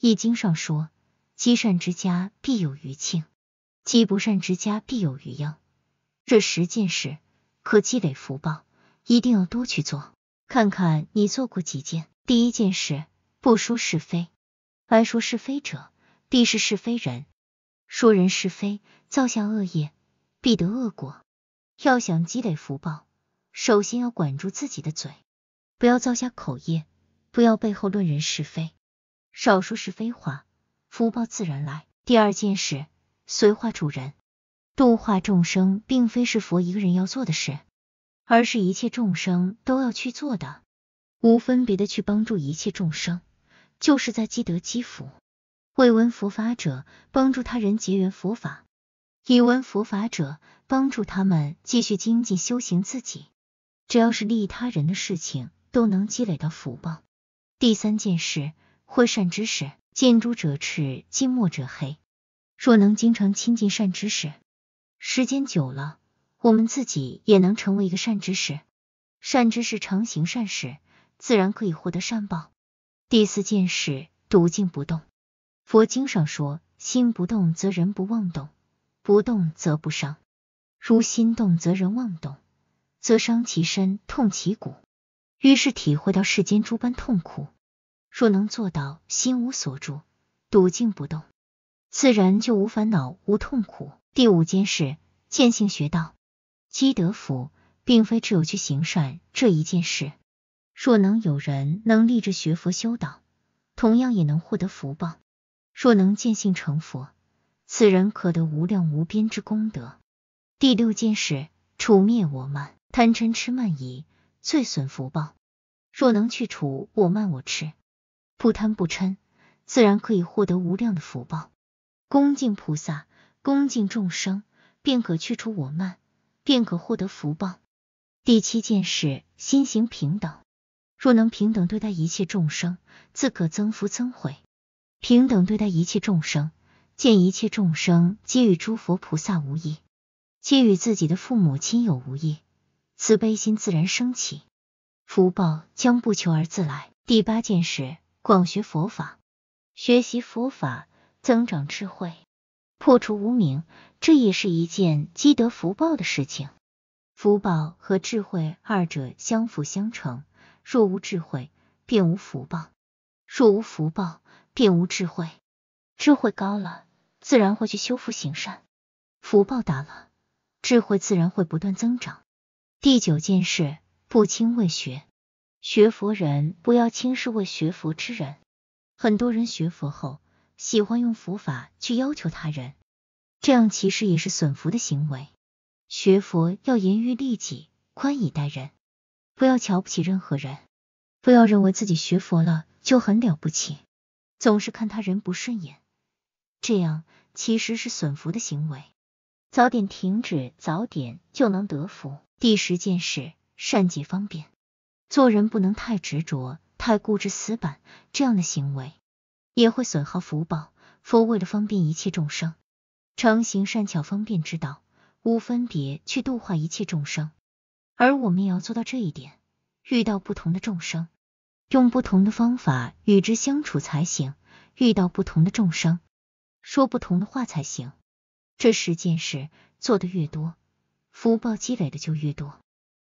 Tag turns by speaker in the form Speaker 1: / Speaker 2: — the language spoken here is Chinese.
Speaker 1: 易经上说，积善之家必有余庆，积不善之家必有余殃。这十件事可积累福报，一定要多去做。看看你做过几件？第一件事，不说是非。爱说是非者，必是是非人。说人是非，造下恶业，必得恶果。要想积累福报，首先要管住自己的嘴，不要造下口业，不要背后论人是非，少说是非话，福报自然来。第二件事，随化助人，度化众生，并非是佛一个人要做的事，而是一切众生都要去做的，无分别的去帮助一切众生，就是在积德积福。未闻佛法者，帮助他人结缘佛法。已闻佛法者，帮助他们继续精进修行自己。只要是利益他人的事情，都能积累到福报。第三件事，会善知识，近朱者赤，近墨者黑。若能经常亲近善知识，时间久了，我们自己也能成为一个善知识。善知识常行善事，自然可以获得善报。第四件事，笃静不动。佛经上说，心不动则人不妄动。不动则不伤，如心动则人妄动，则伤其身，痛其骨。于是体会到世间诸般痛苦。若能做到心无所住，笃静不动，自然就无烦恼，无痛苦。第五件事，见性学道，积德福，并非只有去行善这一件事。若能有人能立志学佛修道，同样也能获得福报。若能见性成佛。此人可得无量无边之功德。第六件事，除灭我慢，贪嗔痴慢疑，最损福报。若能去除我慢我痴，不贪不嗔，自然可以获得无量的福报。恭敬菩萨，恭敬众生，便可去除我慢，便可获得福报。第七件事，心行平等。若能平等对待一切众生，自可增福增慧。平等对待一切众生。见一切众生皆与诸佛菩萨无异，皆与自己的父母亲友无异，慈悲心自然升起，福报将不求而自来。第八件事，广学佛法，学习佛法，增长智慧，破除无明，这也是一件积德福报的事情。福报和智慧二者相辅相成，若无智慧，便无福报；若无福报，便无智慧。智慧高了。自然会去修复行善，福报大了，智慧自然会不断增长。第九件事，不轻未学，学佛人不要轻视未学佛之人。很多人学佛后，喜欢用佛法去要求他人，这样其实也是损福的行为。学佛要严于律己，宽以待人，不要瞧不起任何人，不要认为自己学佛了就很了不起，总是看他人不顺眼，这样。其实是损福的行为，早点停止，早点就能得福。第十件事，善解方便，做人不能太执着、太固执、死板，这样的行为也会损耗福报。佛为了方便一切众生，常行善巧方便之道，无分别去度化一切众生，而我们也要做到这一点。遇到不同的众生，用不同的方法与之相处才行。遇到不同的众生。说不同的话才行。这十件事做的越多，福报积累的就越多。